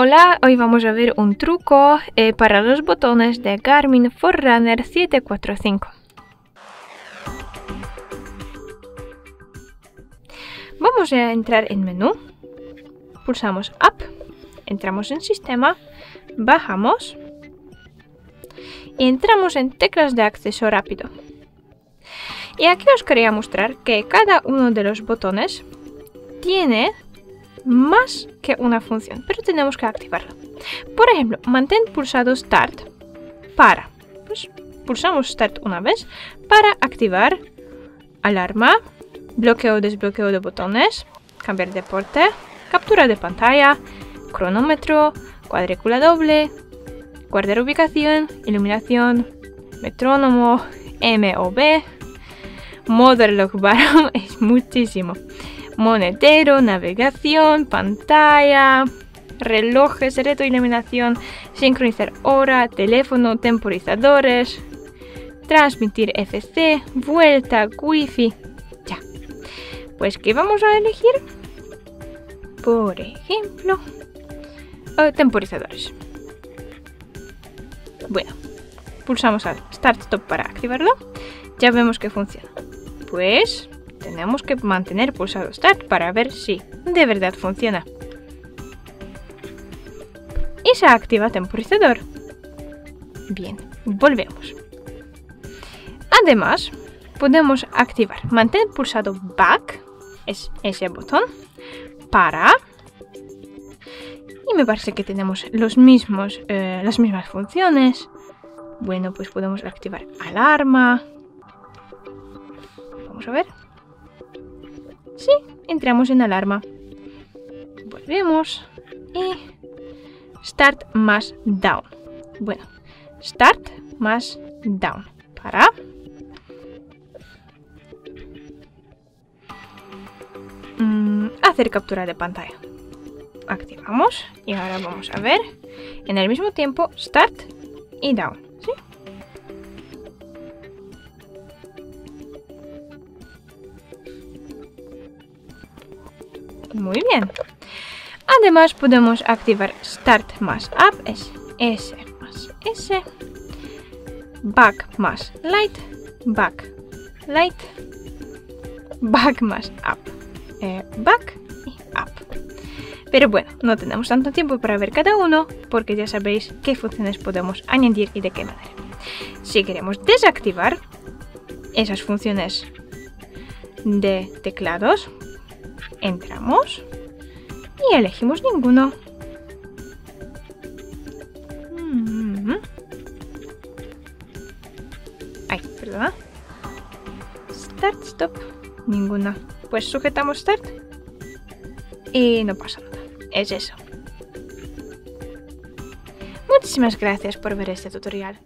Hola, hoy vamos a ver un truco eh, para los botones de Garmin Forerunner 745. Vamos a entrar en menú, pulsamos App, entramos en Sistema, bajamos y entramos en Teclas de acceso rápido. Y aquí os quería mostrar que cada uno de los botones tiene más que una función, pero tenemos que activarla. Por ejemplo, mantén pulsado Start para. Pues pulsamos Start una vez para activar alarma, bloqueo o desbloqueo de botones, cambiar de porte, captura de pantalla, cronómetro, cuadrícula doble, guardar ubicación, iluminación, metrónomo, MOV, Modern Lock Bar, es muchísimo monedero, navegación, pantalla, relojes, retroiluminación, sincronizar hora, teléfono, temporizadores, transmitir FC, vuelta, wifi. Ya. Pues, ¿qué vamos a elegir? Por ejemplo, eh, temporizadores. Bueno, pulsamos al Start Stop para activarlo. Ya vemos que funciona. Pues tenemos que mantener pulsado Start para ver si de verdad funciona. Y se activa temporizador. Bien, volvemos. Además, podemos activar, mantener pulsado Back, es ese botón, para... Y me parece que tenemos los mismos, eh, las mismas funciones. Bueno, pues podemos activar alarma. Vamos a ver. Sí, entramos en alarma. Volvemos y start más down. Bueno, start más down. Para. Mm, hacer captura de pantalla. Activamos y ahora vamos a ver en el mismo tiempo start y down. Muy bien. Además podemos activar Start más Up, es S más S. Back más Light, Back, Light. Back más Up, eh, Back y Up. Pero bueno, no tenemos tanto tiempo para ver cada uno porque ya sabéis qué funciones podemos añadir y de qué manera. Si queremos desactivar esas funciones de teclados, Entramos y elegimos ninguno. Mm. Ay, perdona. Start, stop. Ninguna. Pues sujetamos start y no pasa nada. Es eso. Muchísimas gracias por ver este tutorial.